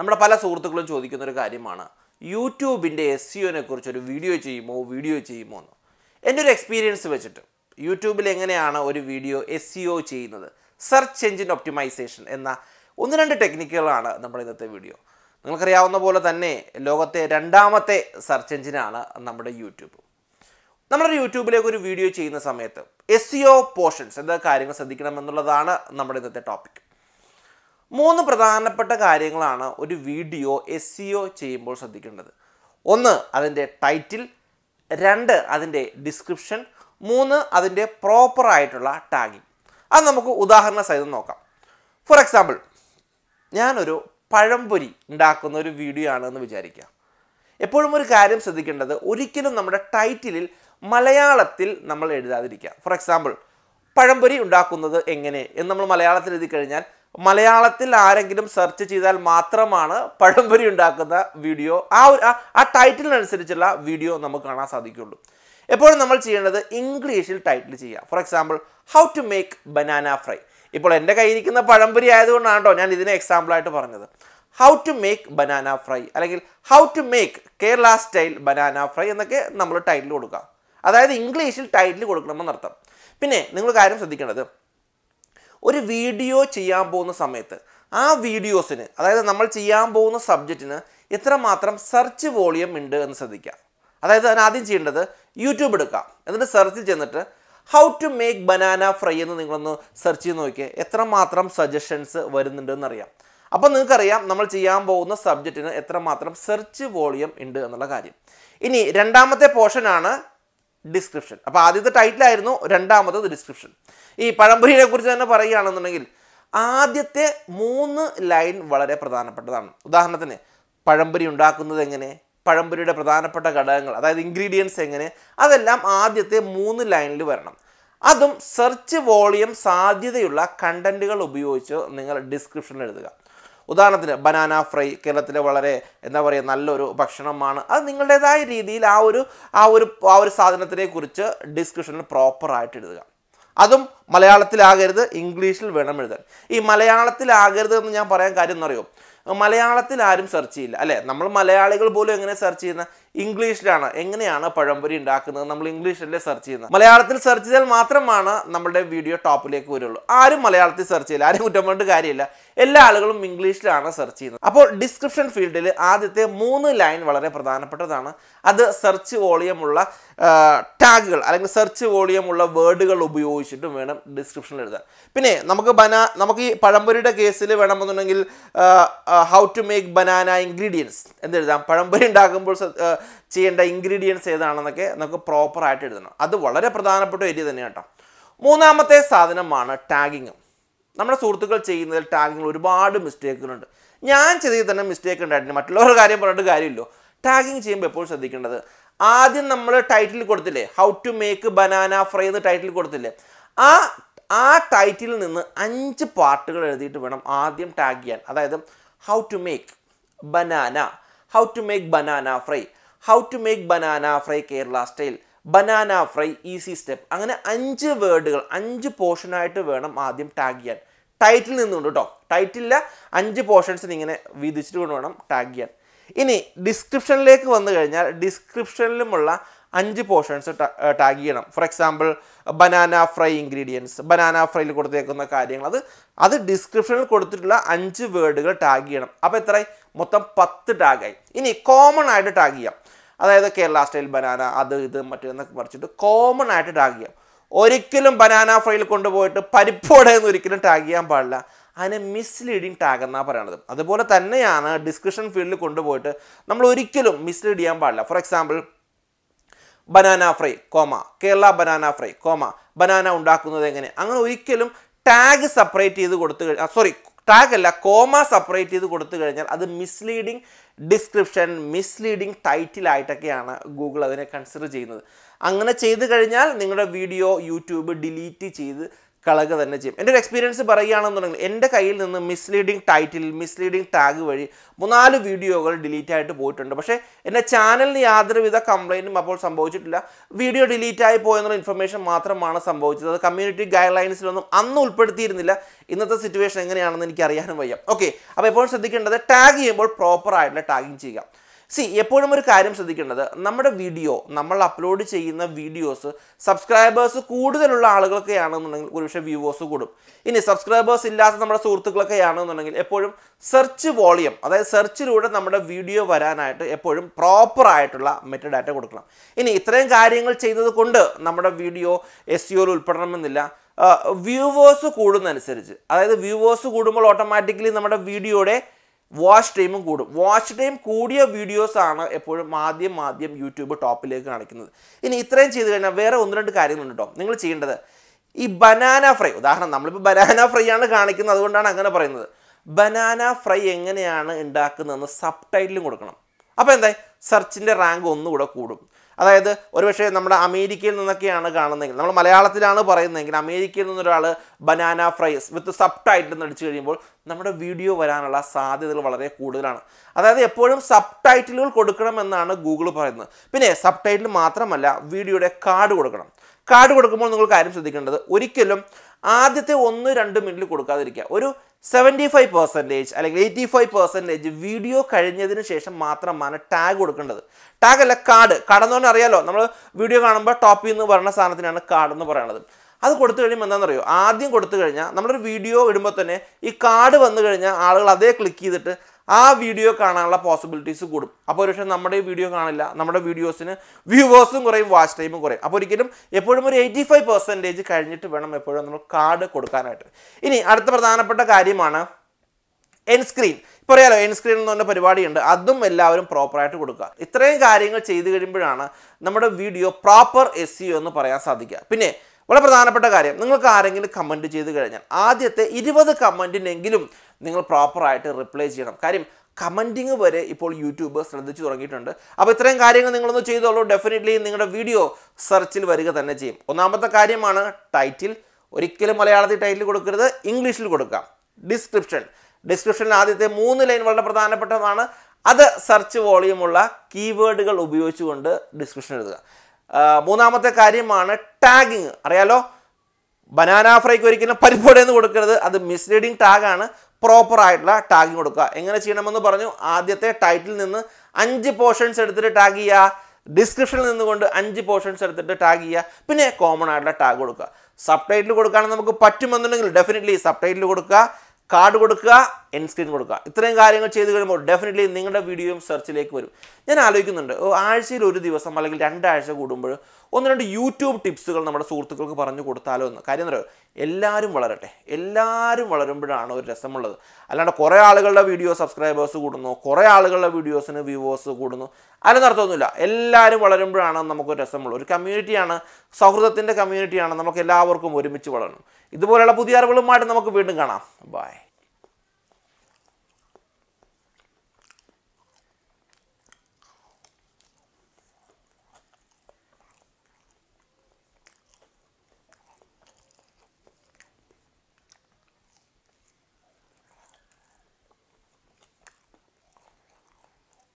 നമ്മുടെ പല സുഹൃത്തുക്കളും ചോദിക്കുന്ന ഒരു കാര്യമാണ് യൂട്യൂബിന്റെ എസ് സിഒനെ കുറിച്ച് ഒരു വീഡിയോ ചെയ്യുമോ വീഡിയോ ചെയ്യുമോ എന്ന്. എന്റെ ഒരു എക്സ്പീരിയൻസ് വെച്ചിട്ട് യൂട്യൂബിൽ എങ്ങനെയാണ് ഒരു വീഡിയോ എസ് സിഒ ചെയ്യുന്നത് സെർച്ച് എഞ്ചിൻ ഒപ്റ്റിമൈസേഷൻ എന്ന ഒന്ന് രണ്ട് ടെക്നിക്കുകളാണ് നമ്മുടെ ഇന്നത്തെ വീഡിയോ നിങ്ങൾക്കറിയാവുന്ന പോലെ തന്നെ ലോകത്തെ രണ്ടാമത്തെ സെർച്ച് എഞ്ചിനാണ് നമ്മുടെ യൂട്യൂബ്. നമ്മുടെ യൂട്യൂബിലേക്ക് ഒരു വീഡിയോ ചെയ്യുന്ന സമയത്ത് എസ് സിഒ പോർഷൻസ് എന്താ കാര്യങ്ങൾ ശ്രദ്ധിക്കണം എന്നുള്ളതാണ് നമ്മുടെ ഇന്നത്തെ ടോപ്പിക് മൂന്ന് പ്രധാനപ്പെട്ട കാര്യങ്ങളാണ് ഒരു വീഡിയോ എസ് സിഒ ചെയ്യുമ്പോൾ ശ്രദ്ധിക്കേണ്ടത്. ഒന്ന് അതിന്റെ ടൈറ്റിൽ രണ്ട് അതിന്റെ ഡിസ്ക്രിപ്ഷൻ മൂന്ന് അതിന്റെ പ്രോപ്പറായിട്ടുള്ള ടാഗിങ് അത് നമുക്ക് ഉദാഹരണ സഹിതം നോക്കാം. ഫോർ എക്സാമ്പിൾ ഞാനൊരു പഴംപൊരി ഉണ്ടാക്കുന്ന ഒരു വീഡിയോ ആണെന്ന് വിചാരിക്കുക. എപ്പോഴും ഒരു കാര്യം ശ്രദ്ധിക്കേണ്ടത് ഒരിക്കലും നമ്മുടെ ടൈറ്റിലിൽ മലയാളത്തിൽ നമ്മൾ എഴുതാതിരിക്കുക. ഫോർ എക്സാമ്പിൾ പഴംപൊരി ഉണ്ടാക്കുന്നത് എങ്ങനെ എന്ന് നമ്മൾ മലയാളത്തിൽ എഴുതി കഴിഞ്ഞാൽ മലയാളത്തിൽ ആരെങ്കിലും സെർച്ച് ചെയ്താൽ മാത്രമാണ് പഴംപൊരി ഉണ്ടാക്കുന്ന വീഡിയോ ആ ഒരു ആ- ടൈറ്റിലിനനുസരിച്ചുള്ള വീഡിയോ നമുക്ക് കാണാൻ സാധിക്കുള്ളൂ എപ്പോഴും നമ്മൾ ചെയ്യേണ്ടത് ഇംഗ്ലീഷിൽ ടൈറ്റിൽ ചെയ്യുക. For example how to make banana fry ഇപ്പോൾ എന്റെ കയ്യിരിക്കുന്ന പഴംപൊരി ആയതുകൊണ്ടാണ് കേട്ടോ ഞാൻ ഇതിനെ എക്സാമ്പിളായിട്ട് പറഞ്ഞത്. How to make banana fry അല്ലെങ്കിൽ how to make Kerala style banana fry എന്നൊക്കെ നമ്മൾ ടൈറ്റിൽ കൊടുക്കുക. അതായത് ഇംഗ്ലീഷിൽ ടൈറ്റിൽ കൊടുക്കണമെന്നർത്ഥം പിന്നെ നിങ്ങൾ കാര്യം ശ്രദ്ധിക്കേണ്ടത് ഒരു വീഡിയോ ചെയ്യാൻ പോകുന്ന സമയത്ത് ആ വീഡിയോസിന് അതായത് നമ്മൾ ചെയ്യാൻ പോകുന്ന സബ്ജക്റ്റിന് എത്രമാത്രം സെർച്ച് വോളിയം ഉണ്ട് എന്ന് ശ്രദ്ധിക്കുക. അതായത് അതിന് ആദ്യം ചെയ്യേണ്ടത് യൂട്യൂബ് എടുക്കാം. എന്നിട്ട് സെർച്ചിൽ ചെന്നിട്ട് how to make banana fry എന്ന് നിങ്ങളൊന്ന് സെർച്ച് ചെയ്ത് നോക്കിയാൽ എത്രമാത്രം സജഷൻസ് വരുന്നുണ്ടെന്ന് അറിയാം അപ്പോൾ നിങ്ങൾക്കറിയാം നമ്മൾ ചെയ്യാൻ പോകുന്ന സബ്ജക്റ്റിന് എത്രമാത്രം സെർച്ച് വോളിയം ഉണ്ട് എന്നുള്ള കാര്യം. ഇനി രണ്ടാമത്തെ പോർഷനാണ് ഡിസ്ക്രിപ്ഷൻ അപ്പോൾ ആദ്യത്തെ ടൈറ്റിലായിരുന്നു രണ്ടാമത്തത് ഡിസ്ക്രിപ്ഷൻ ഈ പഴംപൊരിയെ കുറിച്ച് തന്നെ പറയുകയാണെന്നുണ്ടെങ്കിൽ ആദ്യത്തെ മൂന്ന് ലൈൻ വളരെ പ്രധാനപ്പെട്ടതാണ്. ഉദാഹരണത്തിന് പഴംപൊരി ഉണ്ടാക്കുന്നത് എങ്ങനെ? പഴംപൊരിയുടെ പ്രധാനപ്പെട്ട ഘടകങ്ങൾ അതായത് ഇൻഗ്രീഡിയൻസ് എങ്ങനെ? അതെല്ലാം ആദ്യത്തെ മൂന്ന് ലൈനിൽ വരണം. അതും സെർച്ച് വോളിയം സാധ്യതയുള്ള കണ്ടന്റുകൾ ഉപയോഗിച്ച് നിങ്ങൾ ഡിസ്ക്രിപ്ഷനിൽ എഴുതുക. ഉദാഹരണത്തിന് ബനാന ഫ്രൈ കേരളത്തിലെ വളരെ എന്താ പറയുക നല്ലൊരു ഭക്ഷണമാണ്. അത് നിങ്ങളുടേതായ രീതിയിൽ ആ ഒരു ആ ഒരു ആ ഒരു സാധനത്തിനെ കുറിച്ച് ഡിസ്ക്രിപ്ഷനിൽ പ്രോപ്പറായിട്ട് എഴുതുക. അതും മലയാളത്തിലാകരുത് ഇംഗ്ലീഷിൽ വേണം എഴുതാൻ. ഈ മലയാളത്തിലാകരുത് എന്ന് ഞാൻ പറയാൻ കാര്യം എന്നറിയോ മലയാളത്തിൽ ആരും സെർച്ച് ചെയ്യില്ല. അല്ലേ? നമ്മൾ മലയാളികൾ പോലും എങ്ങനെ സെർച്ച് ചെയ്യുന്ന? ഇംഗ്ലീഷിലാണ്. എങ്ങനെയാണ് പഴംപൊരി ഉണ്ടാക്കുന്നത്? നമ്മൾ ഇംഗ്ലീഷിലല്ലേ സെർച്ച് ചെയ്യുന്നത്. മലയാളത്തിൽ സെർച്ച് ചെയ്താൽ മാത്രമാണ് നമ്മുടെ വീഡിയോ ടോപ്പിലേക്ക് വരുള്ളൂ. ആരും മലയാളത്തിൽ സെർച്ച് ചെയ്യില്ല. ആരും കുറ്റം പറഞ്ഞിട്ട് കാര്യമില്ല. എല്ലാ ആളുകളും ഇംഗ്ലീഷിലാണ് സെർച്ച് ചെയ്യുന്നത്. അപ്പോൾ ഡിസ്ക്രിപ്ഷൻ ഫീൽഡിൽ ആദ്യത്തെ മൂന്ന് ലൈൻ വളരെ പ്രധാനപ്പെട്ടതാണ്. അത് സെർച്ച് വോളിയമുള്ള ടാഗുകൾ അല്ലെങ്കിൽ സെർച്ച് വോളിയമുള്ള വേർഡുകൾ ഉപയോഗിച്ചിട്ടും വേണം ഡിസ്ക്രിപ്ഷനിൽ എഴുതാൻ. പിന്നെ നമുക്ക് ബന നമുക്ക് ഈ പഴംപൊരിയുടെ കേസിൽ വേണമെന്നുണ്ടെങ്കിൽ how to make banana ingredients എന്തെഴുതാം പഴംപൊരി ഉണ്ടാക്കുമ്പോൾ ചെയ്യേണ്ട ഇൻഗ്രീഡിയൻസ് ഏതാണെന്നൊക്കെ നമുക്ക് പ്രോപ്പറായിട്ട് എഴുതണം. അത് വളരെ പ്രധാനപ്പെട്ട ഏരിയ തന്നെയാണ് കേട്ടോ. മൂന്നാമത്തെ സാധനമാണ് ടാഗിങ് നമ്മുടെ സുഹൃത്തുക്കൾ ചെയ്യുന്നതിൽ ടാഗിങ്ങിൽ ഒരുപാട് മിസ്റ്റേക്കുകളുണ്ട് ഞാൻ ചെയ്തതിൽ തന്നെ മിസ്റ്റേക്ക് ഉണ്ടായിട്ടുണ്ട്. മറ്റുള്ളവരുടെ കാര്യം പറഞ്ഞിട്ട് കാര്യമില്ലോ ടാഗിങ് ചെയ്യുമ്പോൾ എപ്പോഴും ശ്രദ്ധിക്കേണ്ടത് ആദ്യം നമ്മൾ ടൈറ്റിൽ കൊടുത്തില്ലേ? How to make banana fry എന്ന് ടൈറ്റിൽ കൊടുത്തില്ലേ? ആ ആ ടൈറ്റിൽ നിന്ന് അഞ്ച് പാർട്ടുകൾ എഴുതിയിട്ട് വേണം ആദ്യം ടാഗ് ചെയ്യാൻ. അതായത് how to make banana how to make banana fry how to make banana fry Kerala style banana fry easy step അങ്ങനെ അഞ്ച് വേർഡുകൾ അഞ്ച് പോർഷനായിട്ട് വേണം ആദ്യം ടാഗ് ചെയ്യാൻ. ടൈറ്റിൽ നിന്നുകൊണ്ട് കേട്ടോ ടൈറ്റിലെ അഞ്ച് പോർഷൻസിന് ഇങ്ങനെ വീതിച്ചിട്ട് കൊണ്ട് വേണം ടാഗ് ചെയ്യാൻ. ഇനി ഡിസ്ക്രിപ്ഷനിലേക്ക് വന്നു കഴിഞ്ഞാൽ ഡിസ്ക്രിപ്ഷനിലുമുള്ള അഞ്ച് പോർഷൻസ് ടാഗ് ചെയ്യണം. For example banana fry ingredients banana ഫ്രൈയിൽ കൊടുത്തേക്കുന്ന കാര്യങ്ങൾ. അത് അത് ഡിസ്ക്രിപ്ഷനിൽ കൊടുത്തിട്ടുള്ള അഞ്ച് വേർഡുകൾ ടാഗ് ചെയ്യണം. അപ്പോൾ എത്രയായി? മൊത്തം പത്ത് ടാഗായി ഇനി കോമൺ ആയിട്ട് ടാഗ് ചെയ്യാം. അതായത് കേരള സ്റ്റൈൽ ബനാന അത് ഇത് മറ്റേന്നൊക്കെ മറിച്ചിട്ട് കോമൺ ആയിട്ട് ടാഗ് ചെയ്യാം. ഒരിക്കലും ബനാന ഫ്രൈയിൽ കൊണ്ടുപോയിട്ട് പരിപ്പോടെ എന്ന് ഒരിക്കലും ടാഗ് ചെയ്യാൻ പാടില്ല. അതിനെ മിസ്ലീഡിങ് ടാഗ് എന്നാണ് പറയണത്. അതുപോലെ തന്നെയാണ് ഡിസ്ക്രിപ്ഷൻ ഫീൽഡിൽ കൊണ്ടുപോയിട്ട് നമ്മൾ ഒരിക്കലും മിസ്ലീഡ് ചെയ്യാൻ പാടില്ല. For example banana fry comma Kerala banana fry comma banana ഉണ്ടാക്കുന്നത് എങ്ങനെ? അങ്ങനെ ഒരിക്കലും ടാഗ് സെപ്പറേറ്റ് ചെയ്ത് കൊടുത്തു കഴിഞ്ഞാൽ സോറി ടാഗ് അല്ല കോമ സെപ്പറേറ്റ് ചെയ്ത് കൊടുത്തു കഴിഞ്ഞാൽ അത് മിസ്ലീഡിങ് ഡിസ്ക്രിപ്ഷൻ മിസ്ലീഡിങ് ടൈറ്റിലായിട്ടൊക്കെയാണ് ഗൂഗിൾ അതിനെ കൺസിഡർ ചെയ്യുന്നത്. അങ്ങനെ ചെയ്തു കഴിഞ്ഞാൽ നിങ്ങളുടെ വീഡിയോ യൂട്യൂബ് ഡിലീറ്റ് ചെയ്ത് കളക തന്നെ ചെയ്യും. എന്റെ ഒരു എക്സ്പീരിയൻസ് പറയുകയാണെന്നുണ്ടെങ്കിൽ എന്റെ കയ്യിൽ നിന്ന് മിസ്ലീഡിങ് ടൈറ്റിൽ മിസ്ലീഡിങ് ടാഗ് വഴി മൂന്നാൽ വീഡിയോകൾ ഡിലീറ്റ് ആയിട്ട് പോയിട്ടുണ്ട്. പക്ഷേ എന്റെ ചാനലിന് യാതൊരുവിധ കംപ്ലൈന്റും അപ്പോൾ സംഭവിച്ചിട്ടില്ല. വീഡിയോ ഡിലീറ്റ് ആയി പോയെന്നുള്ള ഇൻഫർമേഷൻ മാത്രമാണ് സംഭവിച്ചത്. അത് കമ്മ്യൂണിറ്റി ഗൈഡ് ലൈൻസിലൊന്നും അന്ന് ഉൾപ്പെടുത്തിയിരുന്നില്ല. ഇന്നത്തെ സിറ്റുവേഷൻ എങ്ങനെയാണെന്ന് എനിക്ക് അറിയാനും വയ്യ. ഓക്കെ അപ്പോൾ എപ്പോഴും ശ്രദ്ധിക്കേണ്ടത് ടാഗ് ചെയ്യുമ്പോൾ പ്രോപ്പർ ആയിട്ടുള്ള ടാഗിങ് ചെയ്യുക. സി എപ്പോഴും ഒരു കാര്യം ശ്രദ്ധിക്കേണ്ടത് നമ്മുടെ വീഡിയോ നമ്മൾ അപ്ലോഡ് ചെയ്യുന്ന വീഡിയോസ് സബ്സ്ക്രൈബേഴ്സ് കൂടുതലുള്ള ആളുകളൊക്കെ ആണെന്നുണ്ടെങ്കിൽ ഒരുപക്ഷെ വ്യൂവേഴ്സ് കൂടും. ഇനി സബ്സ്ക്രൈബേഴ്സ് ഇല്ലാത്ത നമ്മുടെ സുഹൃത്തുക്കളൊക്കെ ആണെന്നുണ്ടെങ്കിൽ എപ്പോഴും സെർച്ച് വോളിയം അതായത് സെർച്ചിലൂടെ നമ്മുടെ വീഡിയോ വരാനായിട്ട് എപ്പോഴും പ്രോപ്പർ ആയിട്ടുള്ള മെറ്റഡാറ്റ കൊടുക്കണം. ഇനി ഇത്രയും കാര്യങ്ങൾ ചെയ്തത് കൊണ്ട് നമ്മുടെ വീഡിയോ എസ് സിഒയിൽ ഉൾപ്പെടണമെന്നില്ല. വ്യൂവേഴ്സ് കൂടുന്നതനുസരിച്ച് അതായത് വ്യൂവേഴ്സ് കൂടുമ്പോൾ ഓട്ടോമാറ്റിക്കലി നമ്മുടെ വീഡിയോയുടെ വാച്ച് ടൈമും കൂടും. വാച്ച് ടൈം കൂടിയ വീഡിയോസ് ആണ് എപ്പോഴും ആദ്യം ആദ്യം യൂട്യൂബ് ടോപ്പിലേക്ക് കാണിക്കുന്നത്. ഇനി ഇത്രയും ചെയ്ത് കഴിഞ്ഞാൽ വേറെ ഒന്ന് രണ്ട് കാര്യങ്ങളുണ്ട് കേട്ടോ നിങ്ങൾ ചെയ്യേണ്ടത് ഈ ബനാന ഫ്രൈ ഉദാഹരണം നമ്മളിപ്പോൾ ബനാന ഫ്രൈ ആണ് കാണിക്കുന്നത്. അതുകൊണ്ടാണ് അങ്ങനെ പറയുന്നത്. ബനാന ഫ്രൈ എങ്ങനെയാണ് ഉണ്ടാക്കുന്നതെന്ന് സബ് ടൈറ്റിലും കൊടുക്കണം. അപ്പോൾ എന്താ സെർച്ചിന്റെ റാങ്ക് ഒന്നുകൂടെ കൂടും. അതായത് ഒരുപക്ഷെ നമ്മുടെ അമേരിക്കയിൽ നിന്നൊക്കെയാണ് കാണുന്നതെങ്കിൽ നമ്മൾ മലയാളത്തിലാണ് പറയുന്നതെങ്കിൽ അമേരിക്കയിൽ നിന്നൊരാൾ banana fries with subtitle എന്ന് അടിച്ചു കഴിയുമ്പോൾ നമ്മുടെ വീഡിയോ വരാനുള്ള സാധ്യതകൾ വളരെ കൂടുതലാണ്. അതായത് എപ്പോഴും സബ് ടൈറ്റിലുകൾ കൊടുക്കണമെന്നാണ് ഗൂഗിൾ പറയുന്നത്. പിന്നെ സബ് ടൈറ്റിൽ മാത്രമല്ല വീഡിയോയുടെ കാർഡ് കൊടുക്കണം. കാർഡ് കൊടുക്കുമ്പോൾ നിങ്ങൾ കാര്യം ശ്രദ്ധിക്കേണ്ടത് ഒരിക്കലും ആദ്യത്തെ ഒന്ന് രണ്ട് മിനിറ്റിൽ കൊടുക്കാതിരിക്കുക. ഒരു സെവന്റി ഫൈവ് പെർസെന്റേജ് അല്ലെങ്കിൽ എയ്റ്റി ഫൈവ് പെർസെന്റേജ് വീഡിയോ കഴിഞ്ഞതിന് ശേഷം മാത്രമാണ് ടാഗ് കൊടുക്കേണ്ടത്. ടാഗ് അല്ല കാർഡ് കാർഡ് എന്ന് പറഞ്ഞാൽ അറിയാലോ നമ്മൾ വീഡിയോ കാണുമ്പോൾ ടോപ്പിൽ നിന്ന് പറയുന്ന സാധനത്തിനാണ് കാർഡ് എന്ന് പറയുന്നത് അത് കൊടുത്തു കഴിയുമ്പോൾ എന്താണെന്നറിയോ? ആദ്യം കൊടുത്തു കഴിഞ്ഞാൽ നമ്മളൊരു വീഡിയോ ഇടുമ്പോൾ തന്നെ ഈ കാർഡ് വന്നു കഴിഞ്ഞാൽ ആളുകൾ അതേ ക്ലിക്ക് ചെയ്തിട്ട് ആ വീഡിയോ കാണാനുള്ള പോസിബിലിറ്റീസ് കൂടും. അപ്പോൾ ഒരുപക്ഷെ നമ്മുടെ വീഡിയോ കാണില്ല. നമ്മുടെ വീഡിയോസിന് വ്യൂവേഴ്സും കുറയും വാച്ച് ടൈമും കുറയും. അപ്പോൾ ഒരിക്കലും എപ്പോഴും ഒരു എയ്റ്റി ഫൈവ് പെർസെന്റേജ് കഴിഞ്ഞിട്ട് വേണം എപ്പോഴും നമ്മൾ കാർഡ് കൊടുക്കാനായിട്ട്. ഇനി അടുത്ത പ്രധാനപ്പെട്ട കാര്യമാണ് എൻ സ്ക്രീൻ ഇപ്പോൾ അറിയാലോ എൻ സ്ക്രീൻ എന്ന് പറഞ്ഞ പരിപാടിയുണ്ട്. അതും എല്ലാവരും പ്രോപ്പറായിട്ട് കൊടുക്കുക. ഇത്രയും കാര്യങ്ങൾ ചെയ്തു കഴിയുമ്പോഴാണ് നമ്മുടെ വീഡിയോ പ്രോപ്പർ എസ് എന്ന് പറയാൻ സാധിക്കുക. പിന്നെ വളരെ പ്രധാനപ്പെട്ട കാര്യം നിങ്ങൾക്ക് ആരെങ്കിലും കമന്റ് ചെയ്ത് കഴിഞ്ഞാൽ ആദ്യത്തെ ഇരുപത് കമന്റിനെങ്കിലും നിങ്ങൾ പ്രോപ്പറായിട്ട് റിപ്ലൈ ചെയ്യണം. കാര്യം കമന്റിങ് വരെ ഇപ്പോൾ യൂട്യൂബ് ശ്രദ്ധിച്ചു തുടങ്ങിയിട്ടുണ്ട്. അപ്പോൾ ഇത്രയും കാര്യങ്ങൾ നിങ്ങളൊന്ന് ചെയ്തോളൂ. ഡെഫിനറ്റ്ലി നിങ്ങളുടെ വീഡിയോ സെർച്ചിൽ വരിക തന്നെ ചെയ്യും. ഒന്നാമത്തെ കാര്യമാണ് ടൈറ്റിൽ ഒരിക്കലും മലയാളത്തിൽ ടൈറ്റിൽ കൊടുക്കരുത്. ഇംഗ്ലീഷിൽ കൊടുക്കാം. ഡിസ്ക്രിപ്ഷൻ ഡിസ്ക്രിപ്ഷനിൽ ആദ്യത്തെ മൂന്ന് ലൈൻ വളരെ പ്രധാനപ്പെട്ടതാണ്. അത് സെർച്ച് വോളിയമുള്ള കീവേഡുകൾ ഉപയോഗിച്ചുകൊണ്ട് ഡിസ്ക്രിപ്ഷൻ എഴുതുക. മൂന്നാമത്തെ കാര്യമാണ് ടാഗിങ് അറിയാലോ? ബനാന ഫ്രൈക്ക് ഒരിക്കലും പരിപ്പോടെന്ന് കൊടുക്കരുത്. അത് മിസ്ലീഡിങ് ടാഗാണ് പ്രോപ്പർ ആയിട്ടുള്ള ടാഗിങ് കൊടുക്കുക. എങ്ങനെ ചെയ്യണമെന്ന് പറഞ്ഞു. ആദ്യത്തെ ടൈറ്റിൽ നിന്ന് അഞ്ച് പോർഷൻസ് എടുത്തിട്ട് ടാഗ് ചെയ്യുക. ഡിസ്ക്രിപ്ഷനിൽ നിന്നുകൊണ്ട് അഞ്ച് പോർഷൻസ് എടുത്തിട്ട് ടാഗ് ചെയ്യുക. പിന്നെ കോമൺ ആയിട്ടുള്ള ടാഗ് കൊടുക്കുക. സബ് ടൈറ്റിൽ കൊടുക്കുകയാണെങ്കിൽ നമുക്ക് പറ്റുമെന്നുണ്ടെങ്കിൽ ഡെഫിനറ്റ്ലി സബ് ടൈറ്റിൽ കൊടുക്കുക. കാർഡ് കൊടുക്കുക. എൻ സ്ക്രീൻ കൊടുക്കുക. ഇത്രയും കാര്യങ്ങൾ ചെയ്ത് കഴിയുമ്പോൾ ഡെഫിനറ്റ്ലി നിങ്ങളുടെ വീഡിയോയും സെർച്ചിലേക്ക് വരും. ഞാൻ ആലോചിക്കുന്നുണ്ട് ആഴ്ചയിൽ ഒരു ദിവസം അല്ലെങ്കിൽ രണ്ടാഴ്ച കൂടുമ്പോൾ ഒന്ന് രണ്ട് യൂട്യൂബ് ടിപ്സുകൾ നമ്മുടെ സുഹൃത്തുക്കൾക്ക് പറഞ്ഞു കൊടുത്താലോ എന്ന്. കാര്യം എന്താ എല്ലാവരും വളരട്ടെ എല്ലാവരും വളരുമ്പോഴാണ് ഒരു രസമുള്ളത്. അല്ലാണ്ട് കുറേ ആളുകളുടെ വീഡിയോ സബ്സ്ക്രൈബേഴ്സ് കൂടുന്നു കുറേ ആളുകളുടെ വീഡിയോസിന് വ്യൂവേഴ്സ് കൂടുന്നു. അല്ലെന്ന് അർത്ഥമൊന്നുമില്ല എല്ലാവരും വളരുമ്പോഴാണ് നമുക്കൊരു രസമുള്ളത്. ഒരു കമ്മ്യൂണിറ്റിയാണ് സൗഹൃദത്തിന്റെ കമ്മ്യൂണിറ്റിയാണ് നമുക്ക് എല്ലാവർക്കും ഒരുമിച്ച് വളരണം. ഇതുപോലെയുള്ള പുതിയ അറിവുകളുമായിട്ട് നമുക്ക് വീണ്ടും കാണാം. ബൈ